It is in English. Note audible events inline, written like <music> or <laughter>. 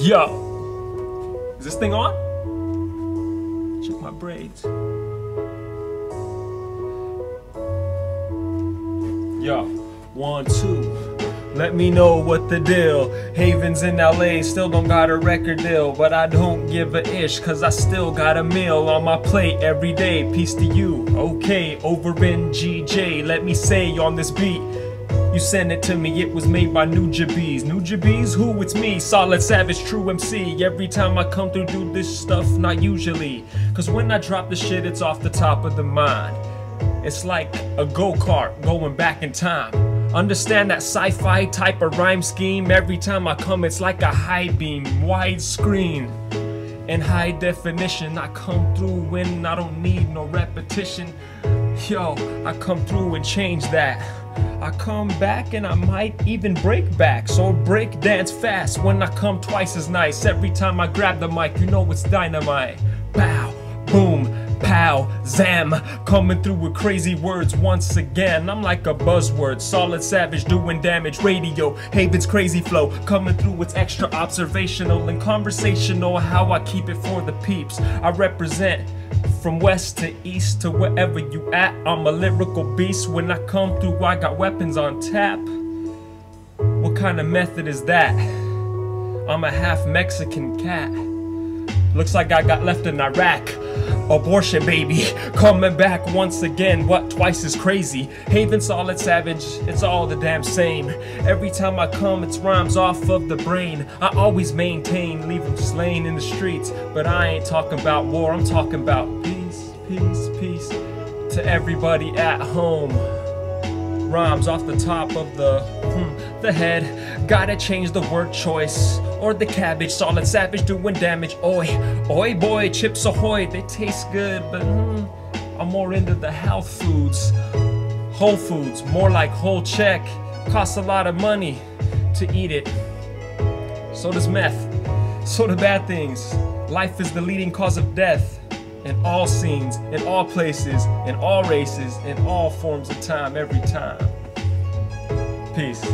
Yo, is this thing on? Check my braids. Yo, one, two. Let me know what the deal. Havens in LA still don't got a record deal, but I don't give a ish, cause I still got a meal on my plate every day. Peace to you. Okay, over in GJ, let me say on this beat. You sent it to me, it was made by New Jabees. New Jabees? Who? It's me, Solid Savage, True MC. Every time I come through, do this stuff, not usually. Cause when I drop the shit, it's off the top of the mind. It's like a go kart going back in time. Understand that sci fi type of rhyme scheme? Every time I come, it's like a high beam, widescreen. In high definition, I come through when I don't need no repetition. Yo, I come through and change that. I come back and I might even break back. So break dance fast when I come twice as nice. Every time I grab the mic, you know it's dynamite. Bow, boom, pow, zam. Coming through with crazy words once again. I'm like a buzzword, solid savage doing damage. Rated Ill, Haven's crazy flow. Coming through with extra observational and conversational. How I keep it for the peeps. I represent from west to east to wherever you at. I'm a lyrical beast. When I come through, I got weapons on tap. What kind of method is that? I'm a half Mexican cat. Looks like I got left in Iraq. Abortion baby, <laughs> coming back once again. What twice is crazy? Haven solid savage, it's all the damn same. Every time I come, it's rhymes off of the brain. I always maintain, leave them slain in the streets. But I ain't talking about war, I'm talking about peace, peace, peace to everybody at home rhymes off the top of the hmm, the head. Gotta change the word choice or the cabbage. Solid savage doing damage. Oi, oi boy, chips ahoy. They taste good, but hmm, I'm more into the health foods. Whole foods, more like whole check. Costs a lot of money to eat it. So does meth. So do bad things. Life is the leading cause of death in all scenes, in all places, in all races, in all forms of time, every time. Peace.